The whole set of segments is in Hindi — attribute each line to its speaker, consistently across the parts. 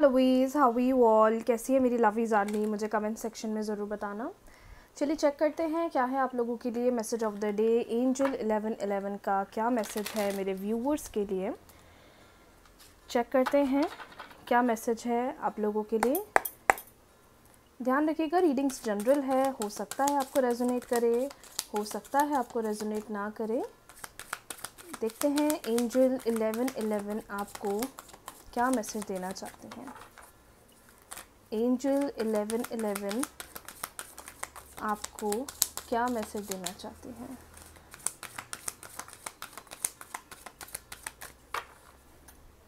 Speaker 1: लवीज़ हाउ यू ऑल कैसी है मेरी लवी जाननी मुझे कमेंट सेक्शन में ज़रूर बताना। चलिए चेक करते हैं, क्या है आप लोगों के लिए message of the day angel 1111 का क्या मैसेज है मेरे व्यूवर्स के लिए? चेक करते हैं, क्या मैसेज है आप लोगों के लिए? ध्यान रखिएगा रीडिंग्स जनरल है, हो सकता है आपको रेजोनेट करे, हो सकता है आपको रेजोनेट ना करे। देखते हैं एंजल 1111 आपको क्या मैसेज देना चाहते हैं? एंजल 1111 आपको क्या मैसेज देना चाहते हैं?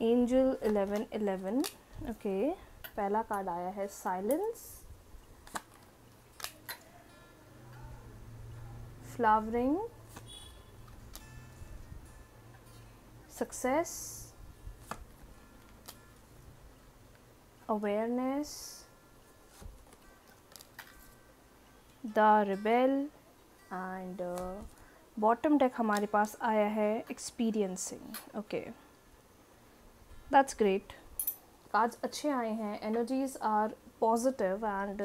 Speaker 1: एंजल 1111 ओके पहला कार्ड आया है silence flowering success awareness. The rebel and bottom deck हमारे पास आया है experiencing okay that's great cards अच्छे आए हैं. एनर्जीज आर पॉजिटिव एंड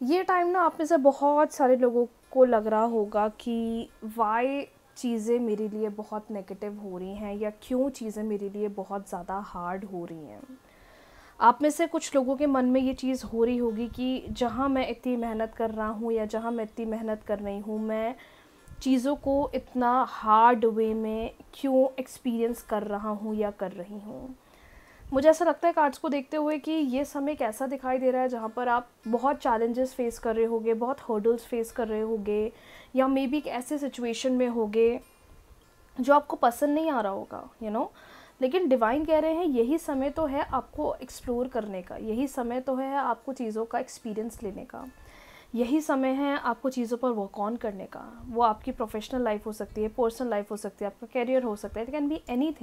Speaker 1: ये टाइम ना आप में से बहुत सारे लोगों को लग रहा होगा कि वाई चीज़ें मेरे लिए बहुत नेगेटिव हो रही हैं या क्यों चीज़ें मेरे लिए बहुत ज़्यादा हार्ड हो रही हैं. आप में से कुछ लोगों के मन में ये चीज़ हो रही होगी कि जहाँ मैं इतनी मेहनत कर रहा हूँ या जहाँ मैं इतनी मेहनत कर रही हूँ, मैं चीज़ों को इतना हार्ड वे में क्यों एक्सपीरियंस कर रहा हूँ या कर रही हूँ मुझे ऐसा लगता है कार्ड्स को देखते हुए कि ये समय एक ऐसा दिखाई दे रहा है जहाँ पर आप बहुत चैलेंजेस फेस कर रहे होगे, बहुत हर्डल्स फेस कर रहे होगे या मे बी एक ऐसे सिचुएशन में होगे जो आपको पसंद नहीं आ रहा होगा यू you नो know? लेकिन डिवाइन कह रहे हैं, यही समय तो है आपको एक्सप्लोर करने का, यही समय तो है आपको चीज़ों का एक्सपीरियंस लेने का, यही समय है आपको चीज़ों पर वर्क ऑन करने का। वो आपकी प्रोफेशनल लाइफ हो सकती है पर्सनल लाइफ हो सकती है, आपका करियर हो सकता है इट कैन बी एनी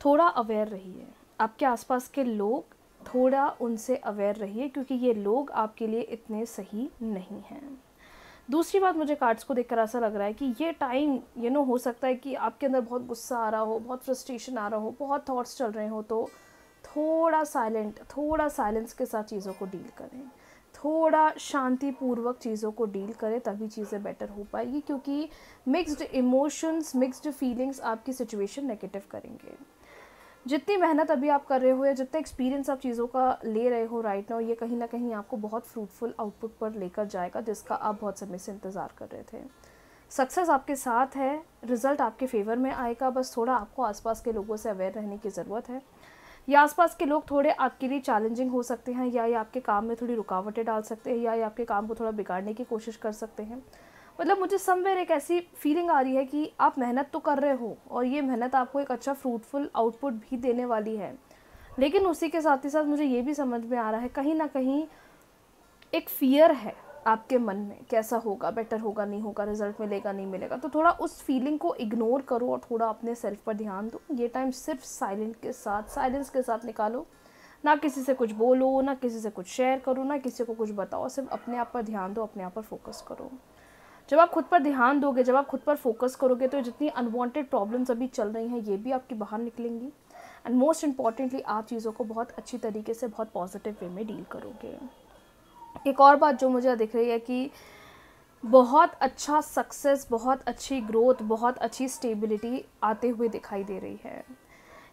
Speaker 1: थोड़ा अवेयर रहिए। आपके आसपास के लोग थोड़ा उनसे अवेयर रहिए, क्योंकि ये लोग आपके लिए इतने सही नहीं हैं। दूसरी बात मुझे कार्ड्स को देखकर ऐसा लग रहा है कि ये टाइम यू नो हो सकता है कि आपके अंदर बहुत गुस्सा आ रहा हो, बहुत फ्रस्ट्रेशन आ रहा हो, बहुत थॉट्स चल रहे हो तो थोड़ा साइलेंट थोड़ा साइलेंस के साथ चीज़ों को डील करें। थोड़ा शांतिपूर्वक चीज़ों को डील करें, तभी चीज़ें बेटर हो पाएगी, क्योंकि मिक्स्ड इमोशंस मिक्स्ड फीलिंग्स आपकी सिचुएशन नेगेटिव करेंगे। जितनी मेहनत अभी आप कर रहे हो या जितना एक्सपीरियंस आप चीज़ों का ले रहे हो राइट नाउ ये कहीं ना कहीं आपको बहुत फ्रूटफुल आउटपुट पर लेकर जाएगा, जिसका आप बहुत समय से इंतज़ार कर रहे थे। सक्सेस आपके साथ है रिज़ल्ट आपके फेवर में आएगा, बस थोड़ा आपको आसपास के लोगों से अवेयर रहने की ज़रूरत है। या आसपास के लोग थोड़े आपके लिए चैलेंजिंग हो सकते हैं, या ये आपके काम में थोड़ी रुकावटें डाल सकते हैं, या ये आपके काम को थोड़ा बिगाड़ने की कोशिश कर सकते हैं। मतलब मुझे समवेयर एक ऐसी फीलिंग आ रही है कि आप मेहनत तो कर रहे हो और ये मेहनत आपको एक अच्छा फ्रूटफुल आउटपुट भी देने वाली है। लेकिन उसी के साथ ही साथ मुझे ये भी समझ में आ रहा है, कहीं ना कहीं एक फियर है आपके मन में, कैसा होगा बेटर होगा, नहीं होगा रिज़ल्ट मिलेगा, नहीं मिलेगा। तो थोड़ा उस फीलिंग को इग्नोर करो और थोड़ा अपने सेल्फ पर ध्यान दो। ये टाइम सिर्फ़ साइलेंट के साथ साइलेंस के साथ निकालो। ना किसी से कुछ बोलो, ना किसी से कुछ शेयर करो, ना किसी को कुछ बताओ, सिर्फ़ अपने आप पर ध्यान दो, अपने आप पर फोकस करो। जब आप खुद पर ध्यान दोगे, जब आप खुद पर फोकस करोगे तो जितनी अनवांटेड प्रॉब्लम्स अभी चल रही हैं, ये भी आपकी बाहर निकलेंगी। एंड मोस्ट इम्पॉर्टेंटली आप चीज़ों को बहुत अच्छी तरीके से, बहुत पॉजिटिव वे में डील करोगे। एक और बात जो मुझे दिख रही है कि बहुत अच्छा सक्सेस बहुत अच्छी ग्रोथ बहुत अच्छी स्टेबिलिटी आते हुए दिखाई दे रही है।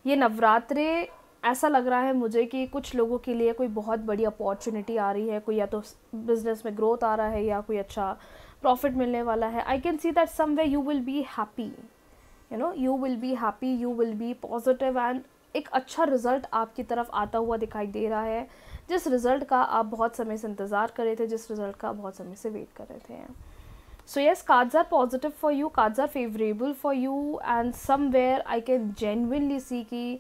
Speaker 1: ये नवरात्रे, ऐसा लग रहा है मुझे कि कुछ लोगों के लिए कोई बहुत बड़ी अपॉर्चुनिटी आ रही है, कोई या तो बिज़नेस में ग्रोथ आ रहा है या कोई अच्छा प्रॉफिट मिलने वाला है। I can see that some way you will be happy you know you will be happy you will be positive and एक अच्छा रिज़ल्ट आपकी तरफ़ आता हुआ दिखाई दे रहा है। जिस रिज़ल्ट का आप बहुत समय से इंतज़ार कर रहे थे, जिस रिज़ल्ट का बहुत समय से वेट कर रहे थे। So yes cards are positive for you cards are favourable for you and somewhere I can genuinely see की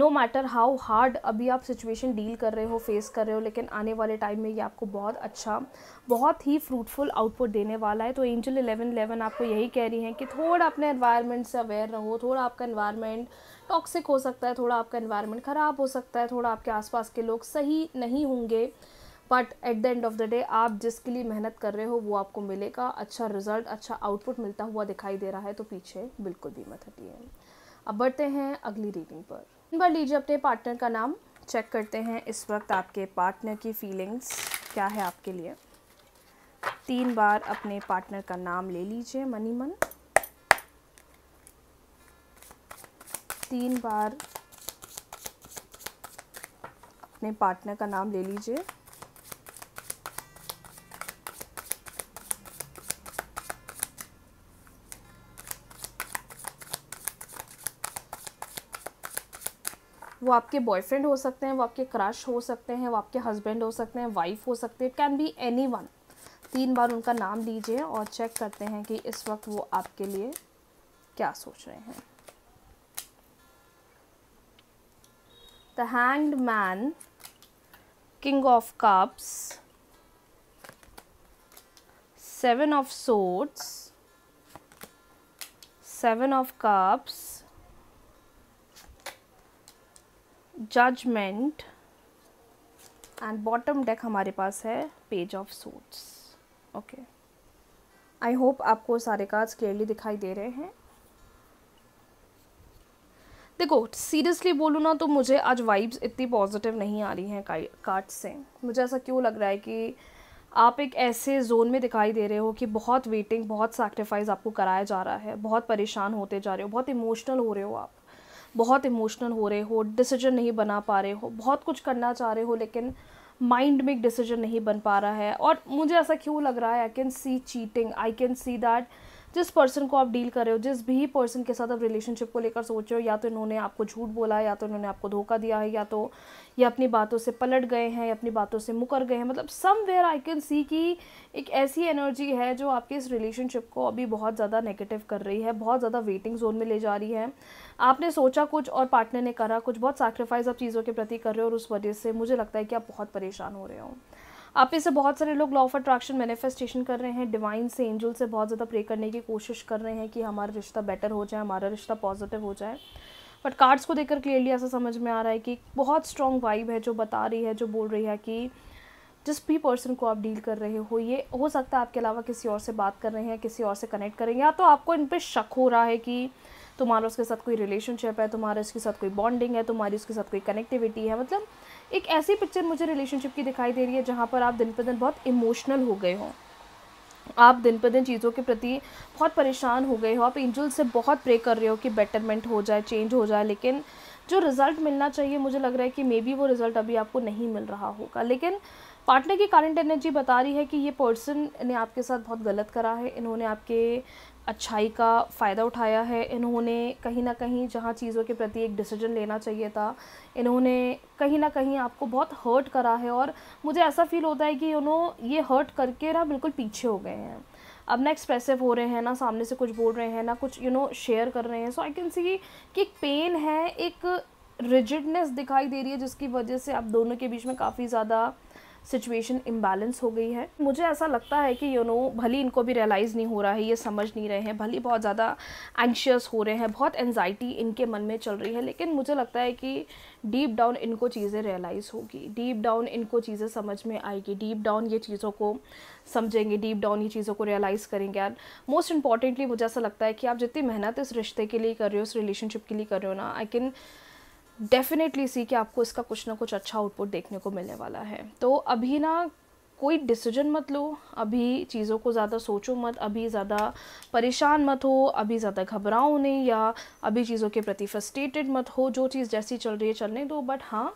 Speaker 1: नो मैटर हाउ हार्ड अभी आप सिचुएशन डील कर रहे हो फेस कर रहे हो, लेकिन आने वाले टाइम में ये आपको बहुत अच्छा बहुत ही फ्रूटफुल आउटपुट देने वाला है। तो एंजल इलेवन इलेवन आपको यही कह रही हैं कि थोड़ा अपने एनवायरनमेंट से अवेयर रहो, थोड़ा आपका एनवायरनमेंट टॉक्सिक हो सकता है, थोड़ा आपका एनवायरनमेंट ख़राब हो सकता है, थोड़ा आपके आसपास के लोग सही नहीं होंगे। But at the end of the day आप जिसके लिए मेहनत कर रहे हो, वो आपको मिलेगा। अच्छा रिज़ल्ट अच्छा आउटपुट मिलता हुआ दिखाई दे रहा है तो पीछे बिल्कुल भी मत हटिए। अब बढ़ते हैं अगली रीडिंग पर। बार लीजिए अपने पार्टनर का नाम। चेक करते हैं इस वक्त आपके पार्टनर की फीलिंग्स क्या है आपके लिए। तीन बार अपने पार्टनर का नाम ले लीजिए मनी मन तीन बार अपने पार्टनर का नाम ले लीजिए। वो आपके बॉयफ्रेंड हो सकते हैं, वो आपके क्रश हो सकते हैं, वो आपके हस्बैंड हो सकते हैं वाइफ हो सकते हैं कैन बी एनी वन तीन बार उनका नाम लीजिए और चेक करते हैं कि इस वक्त वो आपके लिए क्या सोच रहे हैं. The hanged man king of cups seven of swords seven of cups judgement and bottom deck हमारे पास है page of swords okay I hope आपको सारे कार्ड्स क्लियरली दिखाई दे रहे हैं. देखो सीरियसली बोलूँ ना तो मुझे आज वाइब्स इतनी पॉजिटिव नहीं आ रही हैं कार्ड्स से. मुझे ऐसा क्यों लग रहा है कि आप एक ऐसे जोन में दिखाई दे रहे हो कि बहुत वेटिंग बहुत सैक्रिफाइस आपको कराया जा रहा है. बहुत परेशान होते जा रहे हो, बहुत इमोशनल हो रहे हो आप. बहुत इमोशनल हो रहे हो डिसीज़न नहीं बना पा रहे हो, बहुत कुछ करना चाह रहे हो, लेकिन माइंड में एक डिसीज़न नहीं बन पा रहा है। और मुझे ऐसा क्यों लग रहा है? I can see cheating I can see that जिस पर्सन को आप डील कर रहे हो, जिस भी पर्सन के साथ आप रिलेशनशिप को लेकर सोच रहे हो, या तो इन्होंने आपको झूठ बोला है, या तो इन्होंने आपको धोखा दिया है, या तो ये अपनी बातों से पलट गए हैं, या अपनी बातों से मुकर गए हैं मतलब सम वेयर आई कैन सी कि एक ऐसी एनर्जी है जो आपके इस रिलेशनशिप को अभी बहुत ज़्यादा नेगेटिव कर रही है, बहुत ज़्यादा वेटिंग जोन में ले जा रही है। आपने सोचा कुछ और पार्टनर ने करा, कुछ बहुत सैक्रिफाइस आप चीज़ों के प्रति कर रहे हो और उस वजह से मुझे लगता है कि आप बहुत परेशान हो रहे हो। आप इसे बहुत सारे लोग लॉ ऑफ़ अट्रैक्शन मैनिफेस्टेशन कर रहे हैं डिवाइन से एंजल से बहुत ज़्यादा प्रे करने की कोशिश कर रहे हैं कि हमारा रिश्ता बेटर हो जाए, हमारा रिश्ता पॉजिटिव हो जाए। बट कार्ड्स को देखकर क्लियरली ऐसा समझ में आ रहा है कि बहुत स्ट्रॉन्ग वाइब है जो बता रही है, जो बोल रही है कि जिस भी पर्सन को आप डील कर रहे हो, ये हो सकता है आपके अलावा किसी और से बात कर रहे हैं, किसी और से कनेक्ट करेंगे या तो आपको इन पर शक हो रहा है कि तुम्हारा उसके साथ कोई रिलेशनशिप है, तुम्हारा उसके साथ कोई बॉन्डिंग है, तुम्हारी उसके साथ कोई कनेक्टिविटी है मतलब एक ऐसी पिक्चर मुझे रिलेशनशिप की दिखाई दे रही है जहाँ पर आप दिन पर दिन बहुत इमोशनल हो गए हो। आप दिन पर दिन चीज़ों के प्रति बहुत परेशान हो गए हो। आप एंजल से बहुत प्रे कर रहे हो कि बेटरमेंट हो जाए चेंज हो जाए, लेकिन जो रिज़ल्ट मिलना चाहिए, मुझे लग रहा है कि मे बी वो रिज़ल्ट अभी आपको नहीं मिल रहा होगा। लेकिन पार्टनर की करंट एनर्जी बता रही है कि ये पर्सन ने आपके साथ बहुत गलत करा है। इन्होंने आपके अच्छाई का फ़ायदा उठाया है। इन्होंने कहीं ना कहीं जहाँ चीज़ों के प्रति एक डिसीज़न लेना चाहिए था, इन्होंने कहीं ना कहीं आपको बहुत हर्ट करा है और मुझे ऐसा फील होता है कि उन्होंने ये हर्ट करके ना बिल्कुल पीछे हो गए हैं। अब ना एक्सप्रेसिव हो रहे हैं, ना सामने से कुछ बोल रहे हैं, ना कुछ यू नो शेयर कर रहे हैं। सो आई कैन सी कि एक पेन है, एक रिजिडनेस दिखाई दे रही है, जिसकी वजह से आप दोनों के बीच में काफ़ी ज़्यादा सिचुएशन इम्बैलेंस हो गई है। मुझे ऐसा लगता है कि यू नो भली इनको भी रियलाइज़ नहीं हो रहा है, ये समझ नहीं रहे हैं, भली बहुत ज़्यादा एंशियस हो रहे हैं, बहुत एनजाइटी इनके मन में चल रही है, लेकिन मुझे लगता है कि डीप डाउन इनको चीज़ें रियलाइज़ होगी। डीप डाउन इनको चीज़ें समझ में आएगी। डीप डाउन ये चीज़ों को समझेंगे डीप डाउन ये चीज़ों को रियलाइज़ करेंगे। एंड मोस्ट इंपॉर्टेंटली मुझे ऐसा लगता है कि आप जितनी मेहनत इस रिश्ते के लिए कर रहे हो, इस रिलेशनशिप के लिए कर रहे हो ना आई कैन डेफिनेटली सी कि आपको इसका कुछ ना कुछ अच्छा आउटपुट देखने को मिलने वाला है। तो अभी ना कोई डिसीज़न मत लो, अभी चीज़ों को ज़्यादा सोचो मत, अभी ज़्यादा परेशान मत हो, अभी ज़्यादा घबराओ नहीं या अभी चीज़ों के प्रति फ्रस्ट्रेटेड मत हो, जो चीज़ जैसी चल रही है, चलने दो। बट हाँ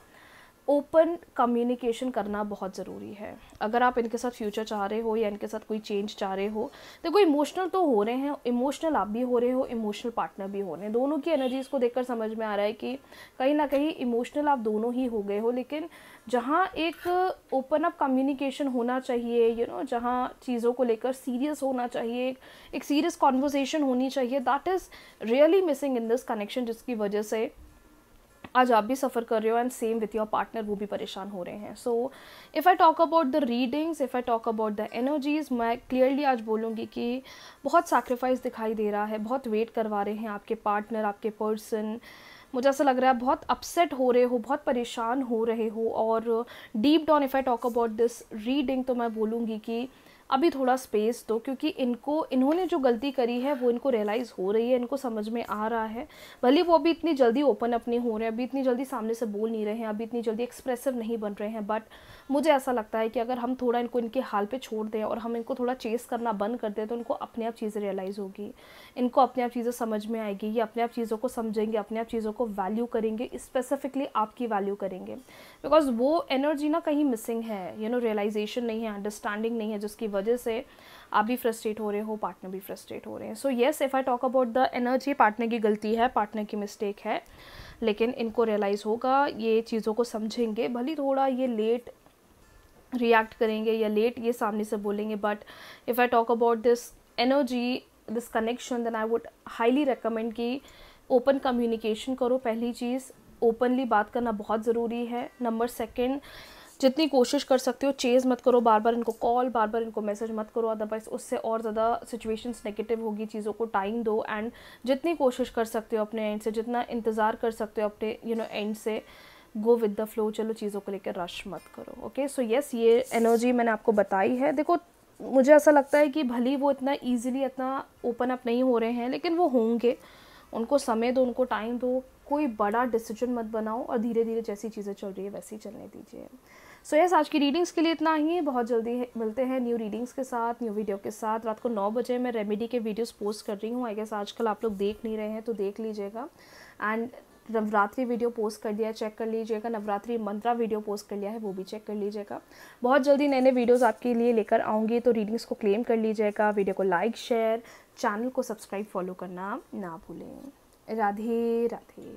Speaker 1: ओपन कम्युनिकेशन करना बहुत ज़रूरी है। अगर आप इनके साथ फ्यूचर चाह रहे हो या इनके साथ कोई चेंज चाह रहे हो देखो इमोशनल तो हो रहे हैं इमोशनल आप भी हो रहे हो इमोशनल पार्टनर भी हो रहे हैं। दोनों की एनर्जीज़ को देखकर समझ में आ रहा है कि कहीं ना कहीं इमोशनल आप दोनों ही हो गए हो लेकिन जहाँ एक ओपन अप कम्युनिकेशन होना चाहिए यू you नो know, जहाँ चीज़ों को लेकर सीरियस होना चाहिए एक सीरियस कॉन्वर्जेसन होनी चाहिए that is really missing in this connection जिसकी वजह से आज आप भी सफ़र कर रहे हो and same with your partner वो भी परेशान हो रहे हैं। So if I talk about the readings if I talk about the energies मैं क्लियरली आज बोलूँगी कि बहुत सैक्रिफाइस दिखाई दे रहा है, बहुत वेट करवा रहे हैं आपके पार्टनर आपके पर्सन मुझे ऐसा लग रहा है बहुत अपसेट हो रहे हो, बहुत परेशान हो रहे हो, और deep down if I talk about this reading तो मैं बोलूँगी कि अभी थोड़ा स्पेस दो, क्योंकि इनको, इन्होंने जो गलती करी है, वो इनको रियलाइज़ हो रही है, इनको समझ में आ रहा है। भले वो अभी इतनी जल्दी ओपन अप नहीं हो रहे हैं अभी इतनी जल्दी सामने से बोल नहीं रहे हैं, अभी इतनी जल्दी एक्सप्रेसिव नहीं बन रहे हैं बट मुझे ऐसा लगता है कि अगर हम थोड़ा इनको इनके हाल पे छोड़ दें और हम इनको थोड़ा चेस करना बंद कर दें तो इनको अपने आप चीज़ें रियलाइज़ होगी। इनको अपने आप चीज़ें समझ में आएगी, ये अपने आप चीज़ों को समझेंगे, अपने आप चीज़ों को वैल्यू करेंगे स्पेसिफिकली आपकी वैल्यू करेंगे। बिकॉज़ वो एनर्जी ना कहीं मिसिंग है यू नो रियलाइजेशन नहीं है अंडरस्टैंडिंग नहीं है, जिसकी वजह से आप भी फ्रस्ट्रेट हो रहे हो पार्टनर भी फ्रस्ट्रेट हो रहे हैं। So yes if I talk about the energy partner की गलती है पार्टनर की मिस्टेक है, लेकिन इनको रियलाइज़ होगा, ये चीज़ों को समझेंगे, भले थोड़ा ये लेट रिएक्ट करेंगे या लेट ये सामने से बोलेंगे. But if I talk about this energy this connection then I would highly recommend कि ओपन कम्युनिकेशन करो. पहली चीज़ ओपनली बात करना बहुत ज़रूरी है. नंबर सेकेंड जितनी कोशिश कर सकते हो चेज़ मत करो. बार बार इनको कॉल बार बार इनको मैसेज मत करो. अदरवाइज़ उससे और ज़्यादा सिचुएशंस नेगेटिव होगी. चीज़ों को टाइम दो एंड जितनी कोशिश कर सकते हो अपने एंड से, जितना इंतज़ार कर सकते हो अपने यू नो एंड से गो विद द फ्लो चलो चीज़ों को लेकर रश मत करो ओके सो येस ये एनर्जी मैंने आपको बताई है। देखो मुझे ऐसा लगता है कि भली वो इतना ईजिली इतना ओपन अप नहीं हो रहे हैं लेकिन वो होंगे। उनको समय दो उनको टाइम दो। कोई बड़ा डिसीज़न मत बनाओ और धीरे धीरे जैसी चीज़ें चल रही है वैसी चलने दीजिए। सो यस आज की रीडिंग्स के लिए इतना ही। बहुत जल्दी है, मिलते हैं न्यू रीडिंग्स के साथ न्यू वीडियो के साथ। रात को नौ बजे मैं रेमेडी के वीडियोस पोस्ट कर रही हूँ। आई गेस आजकल आप लोग देख नहीं रहे हैं तो देख लीजिएगा। एंड नवरात्रि वीडियो पोस्ट कर दिया है चेक कर लीजिएगा। नवरात्रि मंत्रा वीडियो पोस्ट कर लिया है, वो भी चेक कर लीजिएगा। बहुत जल्दी नए नए वीडियोस आपके लिए लेकर आऊँगी तो रीडिंग्स को क्लेम कर लीजिएगा। वीडियो को लाइक शेयर चैनल को सब्सक्राइब फॉलो करना ना भूलें। राधे राधे।